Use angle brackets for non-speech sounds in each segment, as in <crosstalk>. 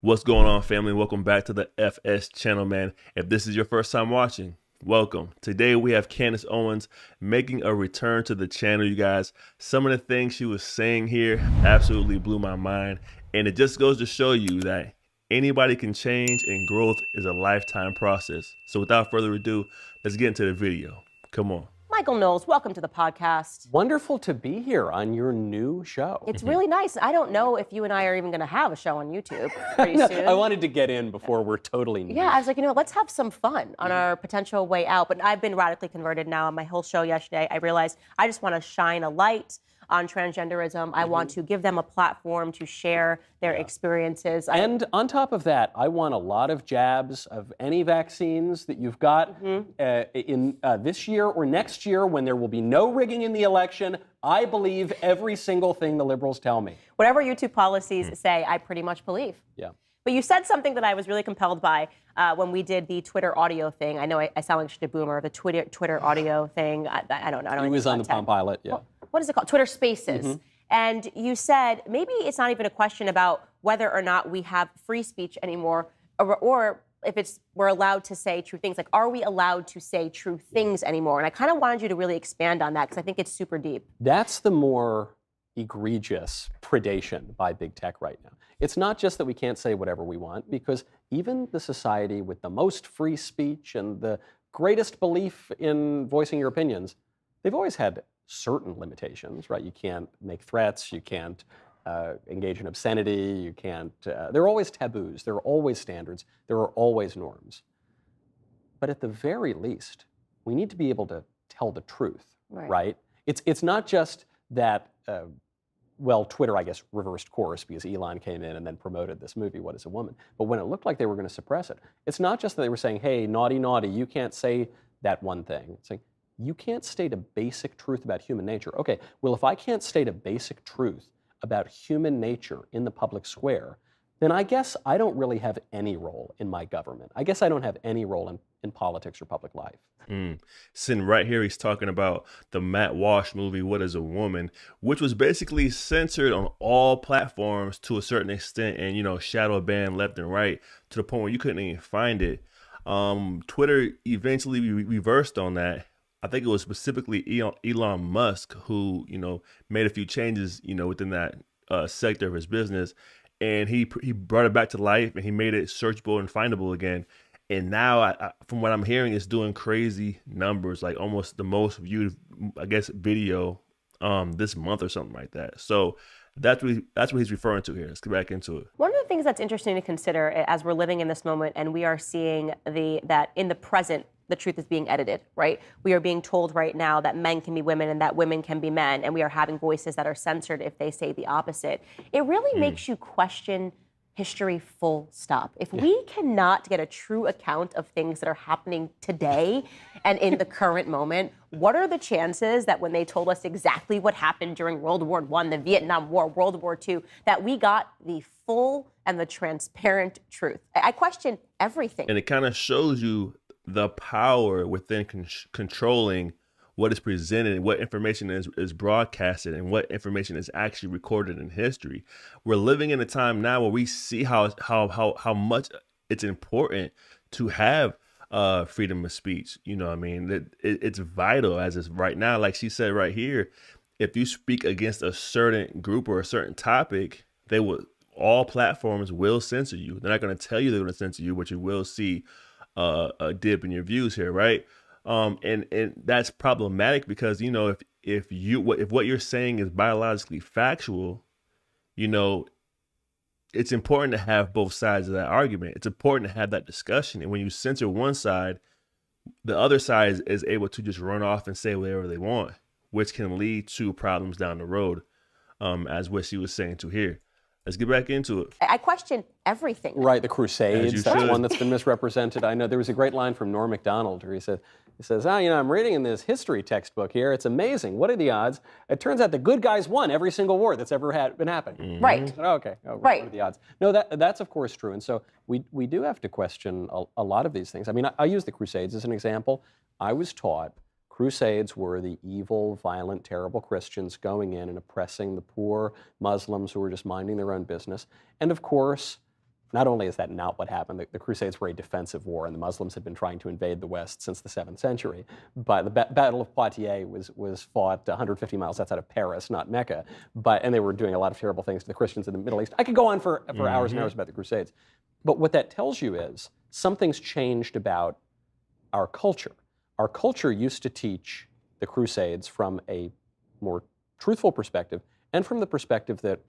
What's going on, family? Welcome back to the FS channel, man. If this is your first time watching, welcome. Today we have Candace Owens making a return to the channel, you guys. Some of the things she was saying here absolutely blew my mind. And it just goes to show you that anybody can change and growth is a lifetime process. So without further ado, let's get into the video. Come on. Michael Knowles, welcome to the podcast. Wonderful to be here on your new show. It's really nice. I don't know if you and I are even going to have a show on YouTube <laughs> pretty No, soon. I wanted to get in before we're totally new. yeah, I was like, you know, let's have some fun on mm-hmm. our potential way out. But I've been radically converted now. On my whole show yesterday, I realized I just want to shine a light on transgenderism. I want to give them a platform to share their experiences. I, And on top of that, I want a lot of jabs of any vaccines that you've got Mm-hmm. uh, in uh, this year or next year when there will be no rigging in the election. I believe every single thing the liberals tell me. whatever YouTube policies say, I pretty much believe. Yeah. But you said something that I was really compelled by uh, when we did the Twitter audio thing. I know I, I sound like a boomer. The Twitter Twitter audio thing. I, I don't know. I don't He was on the. Palm Pilot. Yeah. What is it called? Twitter Spaces. Mm-hmm. And you said maybe it's not even a question about whether or not we have free speech anymore, or, or if it's we're allowed to say true things. Like, are we allowed to say true things anymore? And I kind of wanted you to really expand on that because I think it's super deep. That's the more egregious predation by big tech right now. It's not just that we can't say whatever we want, because even the society with the most free speech and the greatest belief in voicing your opinions, they've always had certain limitations, right? You can't make threats, you can't uh, engage in obscenity, you can't. Uh, there are always taboos, there are always standards, there are always norms. But at the very least, we need to be able to tell the truth, Right. right? It's, it's not just that, uh, well, Twitter, I guess, reversed course because Elon came in and then promoted this movie, What is a Woman? But when it looked like they were going to suppress it, it's not just that they were saying, hey, naughty, naughty, you can't say that one thing. It's like, you can't state a basic truth about human nature. Okay, well, if I can't state a basic truth about human nature in the public square, then I guess I don't really have any role in my government. I guess I don't have any role in, in politics or public life. Mm. Sitting right here, he's talking about the Matt Walsh movie, What is a Woman, which was basically censored on all platforms to a certain extent and, you know, shadow banned left and right to the point where you couldn't even find it. Um, Twitter eventually re- reversed on that. I think it was specifically Elon, Musk who, you know, made a few changes, you know, within that uh, sector of his business. And he he brought it back to life and he made it searchable and findable again. And now I, I, from what i'm hearing it's doing crazy numbers like almost the most viewed i guess video um this month or something like that. So that's what he, that's what he's referring to here. Let's get back into it. One of the things that's interesting to consider as we're living in this moment and we are seeing the that in the present the truth is being edited, right? We are being told right now that men can be women and that women can be men, and we are having voices that are censored if they say the opposite. It really hmm. makes you question history full stop. If we cannot get a true account of things that are happening today and in the current moment, what are the chances that when they told us exactly what happened during World War I, the Vietnam War, World War II, that we got the full and the transparent truth? I question everything. and it kind of shows you the power within con- controlling what is presented what information is, is broadcasted and what information is actually recorded in history. We're living in a time now where we see how how how how much it's important to have uh freedom of speech. You know what I mean? It, it, it's vital as it's right now. Like she said right here, if you speak against a certain group or a certain topic, they will all platforms will censor you. They're not going to tell you they're going to censor you, but you will see a dip in your views here, right? Um, and and that's problematic because you know if if you what if what you're saying is biologically factual, you know, it's important to have both sides of that argument. It's important to have that discussion, and when you censor one side, the other side is, is able to just run off and say whatever they want, which can lead to problems down the road, um, as what she was saying to here. Let's get back into it. I I question everything. Right, the Crusades. That's should. one that's been misrepresented. I know there was a great line from Norm Macdonald where he said, he says, "Ah, you know, I'm reading in this history textbook here. It's amazing. What are the odds? It turns out the good guys won every single war that's ever had, been happening." Right. I said, "Oh, okay. Oh, what Right. are the odds? No, that that's of course true. And so we we do have to question a, a lot of these things. I mean, I, I use the Crusades as an example. I was taught Crusades were the evil, violent, terrible Christians going in and oppressing the poor Muslims who were just minding their own business. And of course, not only is that not what happened, the, the, Crusades were a defensive war, and the Muslims had been trying to invade the West since the 7th century. But the ba- Battle of Poitiers was, was fought 150 miles outside of Paris, not Mecca. But, and they were doing a lot of terrible things to the Christians in the Middle East. I could go on for, for mm-hmm. hours and hours about the Crusades. But what that tells you is something's changed about our culture. Our culture used to teach the Crusades from a more truthful perspective and from the perspective that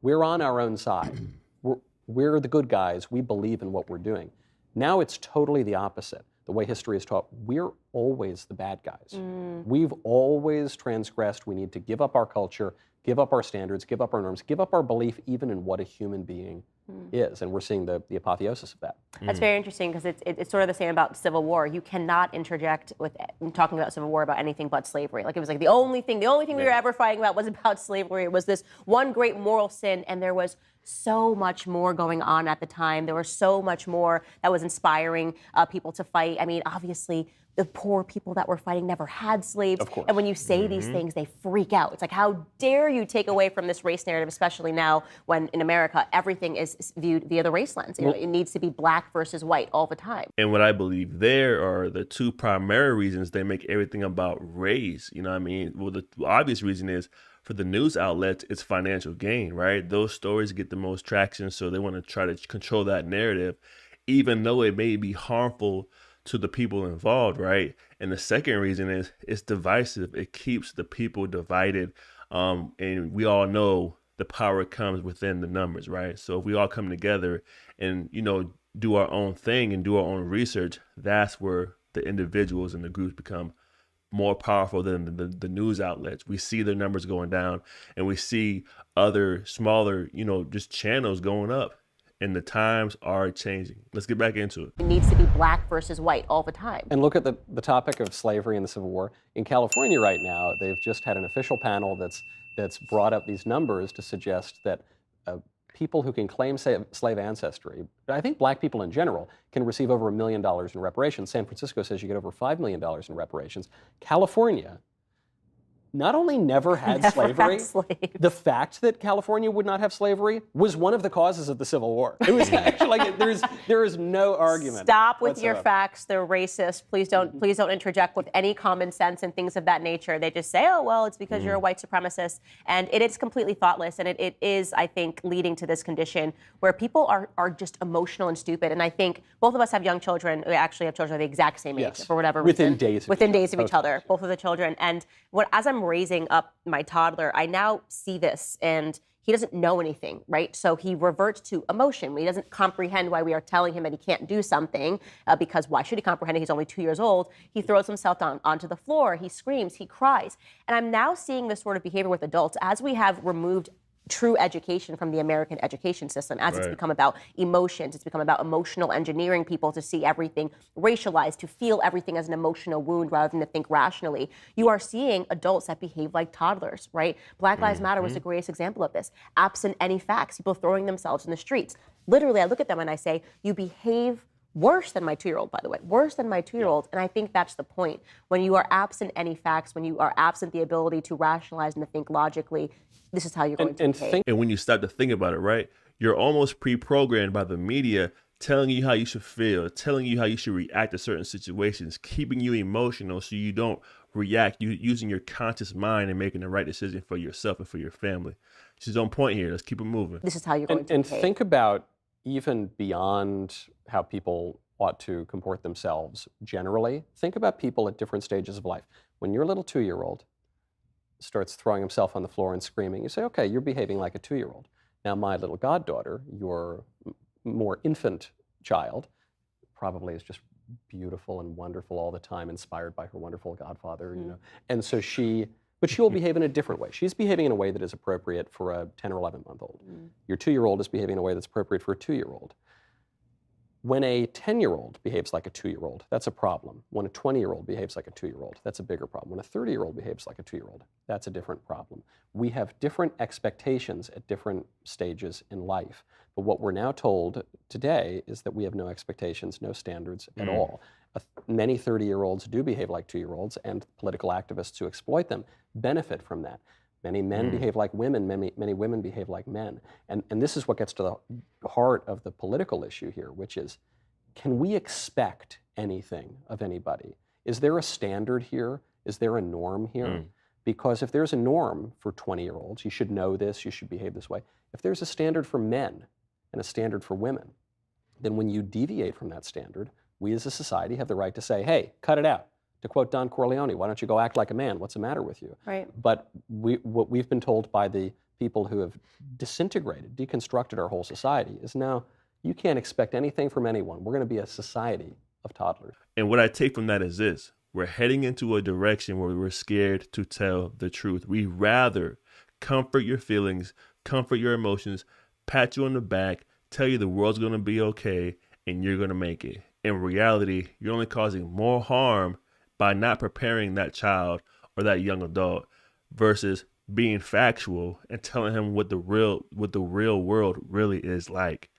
we're on our own side. <clears throat> We're, we're the good guys. We believe in what we're doing. Now it's totally the opposite. The way history is taught, we're always the bad guys. Mm. We've always transgressed. We need to give up our culture, give up our standards, give up our norms, give up our belief even in what a human being mm. is. And we're seeing the, the apotheosis of that. That's mm. very interesting because it's, it's sort of the same about Civil War. You cannot interject with talking about Civil War about anything but slavery. Like it was like the only thing, the only thing yeah. we were ever fighting about was about slavery. It was this one great moral sin, and there was so much more going on at the time. There was so much more that was inspiring uh, people to fight. I mean, obviously, the poor people that were fighting never had slaves. Of course. And when you say mm-hmm. these things, they freak out. It's like, how dare you take away from this race narrative, especially now when in America everything is viewed via the race lens. You know, it needs to be black versus white all the time. And what I believe there are the two primary reasons they make everything about race. You know what I mean? Well, the obvious reason is for the news outlets, it's financial gain, right? Those stories get the most traction, so they want to try to control that narrative, even though it may be harmful to the people involved, right? And the second reason is it's divisive. It keeps the people divided. Um, and we all know the power comes within the numbers, right? So if we all come together and, you know, do our own thing and do our own research, that's where the individuals and the groups become more powerful than the, the, the, news outlets. We see their numbers going down and we see other smaller, you know, just channels going up. And the times are changing. Let's get back into it. It needs to be black versus white all the time. And look at the, the topic of slavery and the Civil War. In California right now, they've just had an official panel that's that's brought up these numbers to suggest that uh, people who can claim slave ancestry, I think black people in general, can receive over a million dollars in reparations. San Francisco says you get over $5 million in reparations. California not only never <laughs> had never slavery, had the fact that California would not have slavery was one of the causes of the Civil War. It was <laughs> actually like there's there is no argument. Stop with whatsoever. your facts; they're racist. Please don't mm-hmm. please don't interject with any common sense and things of that nature. They just say, "Oh well, it's because mm. you're a mm-hmm. white supremacist," and it is completely thoughtless. And it, it is, I think, leading to this condition where people are are just emotional and stupid. And I think both of us have young children. We actually have children of the exact same age yes. for whatever within reason. days within days of each other. Both of the children, and what as I'm raising up my toddler, I now see this and he doesn't know anything, right? So he reverts to emotion. He doesn't comprehend why we are telling him that he can't do something uh, because why should he comprehend it? He's only two years old. He throws himself down onto the floor. He screams. He cries. And I'm now seeing this sort of behavior with adults as we have removed true education from the American education system as right. it's become about emotions. It's become about emotional engineering people to see everything racialized, to feel everything as an emotional wound rather than to think rationally. You are seeing adults that behave like toddlers, right? Black Lives mm-hmm. Matter was the mm-hmm. greatest example of this. Absent any facts, people throwing themselves in the streets. Literally, I look at them and I say, you behave worse than my two year old, by the way, worse than my two year old. And I think that's the point. When you are absent any facts, when you are absent the ability to rationalize and to think logically, this is how you're going and, to and behave. Think- and when you start to think about it, right, you're almost pre-programmed by the media telling you how you should feel, telling you how you should react to certain situations, keeping you emotional so you don't react, you using your conscious mind and making the right decision for yourself and for your family. She's on point here. Let's keep it moving. This is how you're going and, to and behave. think about even beyond how people ought to comport themselves generally. Think about people at different stages of life. When your little two-year-old starts throwing himself on the floor and screaming, you say, okay, you're behaving like a two year old. Now, my little goddaughter, your more infant child, probably is just beautiful and wonderful all the time, inspired by her wonderful godfather, mm. you know. And so she, but she will <laughs> behave in a different way. She's behaving in a way that is appropriate for a 10 or 11 month old. Mm. Your two year old is behaving in a way that's appropriate for a two year old. When a 10 year old behaves like a two year old, that's a problem. When a 20 year old behaves like a two year old, that's a bigger problem. When a 30 year old behaves like a two year old, that's a different problem. We have different expectations at different stages in life. But what we're now told today is that we have no expectations, no standards at mm. all. Uh, many 30 year olds do behave like two year olds, and political activists who exploit them benefit from that. Many men mm. behave like women, many, many women behave like men. And, and this is what gets to the heart of the political issue here, which is can we expect anything of anybody? Is there a standard here? Is there a norm here? Mm. Because if there's a norm for 20 year olds, you should know this, you should behave this way. If there's a standard for men and a standard for women, then when you deviate from that standard, we as a society have the right to say, hey, cut it out. To quote Don Corleone, why don't you go act like a man? What's the matter with you? Right. But we, what we've been told by the people who have disintegrated, deconstructed our whole society is now you can't expect anything from anyone. We're going to be a society of toddlers. And what I take from that is this we're heading into a direction where we're scared to tell the truth. We rather comfort your feelings, comfort your emotions, pat you on the back, tell you the world's going to be okay and you're going to make it. In reality, you're only causing more harm by not preparing that child or that young adult versus being factual and telling him what the real what the real world really is like.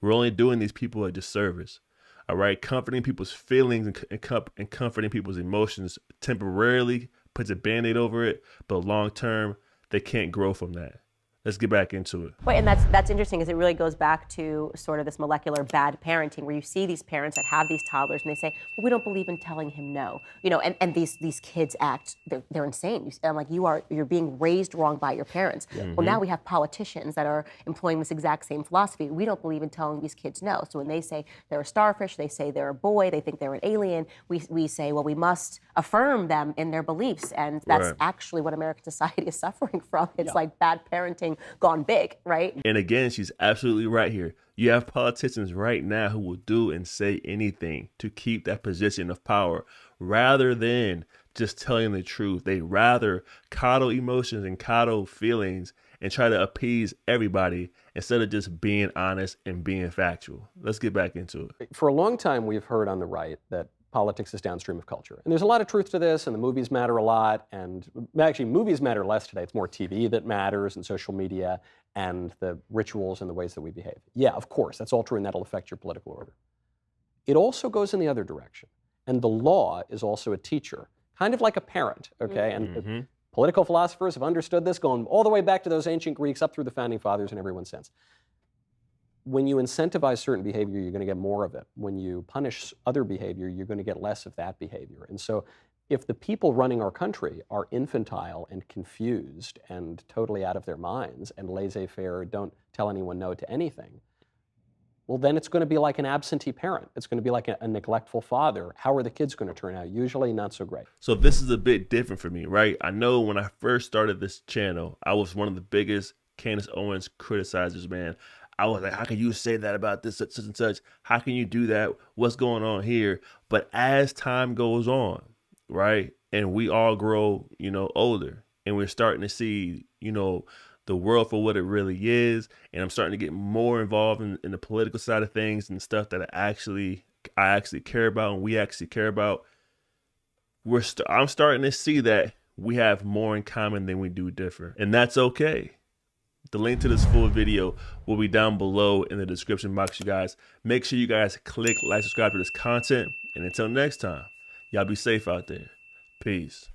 We're only doing these people a disservice. All right, comforting people's feelings and, and, and comforting people's emotions temporarily puts a band-aid over it, but long term they can't grow from that let's get back into it. Wait, and that's that's interesting because it really goes back to sort of this molecular bad parenting where you see these parents that have these toddlers and they say, well, we don't believe in telling him no. You know, and, and these these kids act, they're, they're insane. I'm like, you are, you're being raised wrong by your parents. Yeah. Well, now mm-hmm. we have politicians that are employing this exact same philosophy. We don't believe in telling these kids no. So when they say they're a starfish, they say they're a boy, they think they're an alien, we, we say, well, we must affirm them in their beliefs. And that's right. actually what American <laughs> society is suffering from. It's yeah. like bad parenting gone big, right? And again, she's absolutely right here. You have politicians right now who will do and say anything to keep that position of power rather than just telling the truth. They rather coddle emotions and coddle feelings and try to appease everybody instead of just being honest and being factual. Let's get back into it. For a long time, we've heard on the right that politics is downstream of culture. And there's a lot of truth to this, and the movies matter a lot. And actually, movies matter less today. It's more TV that matters, and social media, and the rituals and the ways that we behave. Yeah, of course, that's all true, and that'll affect your political order. It also goes in the other direction. And the law is also a teacher, kind of like a parent, okay? Mm-hmm. And political philosophers have understood this, going all the way back to those ancient Greeks, up through the founding fathers and everyone sense when you incentivize certain behavior, you're going to get more of it. When you punish other behavior, you're going to get less of that behavior. And so, if the people running our country are infantile and confused and totally out of their minds and laissez faire, don't tell anyone no to anything, well, then it's going to be like an absentee parent. It's going to be like a, a, neglectful father. How are the kids going to turn out? Usually not so great. So this is a bit different for me, right? I know when I first started this channel, I was one of the biggest Candace Owens criticizers, man. I was like, how can you say that about this such, and such? How can you do that? What's going on here? But as time goes on, right, and we all grow, you know, older, and we're starting to see, you know, the world for what it really is, and I'm starting to get more involved in, in the political side of things and stuff that I actually I actually care about and we actually care about. We're st- I'm starting to see that we have more in common than we do different, and that's okay the link to this full video will be down below in the description box, you guys. Make sure you guys click like, subscribe to this content. And until next time, y'all be safe out there. Peace.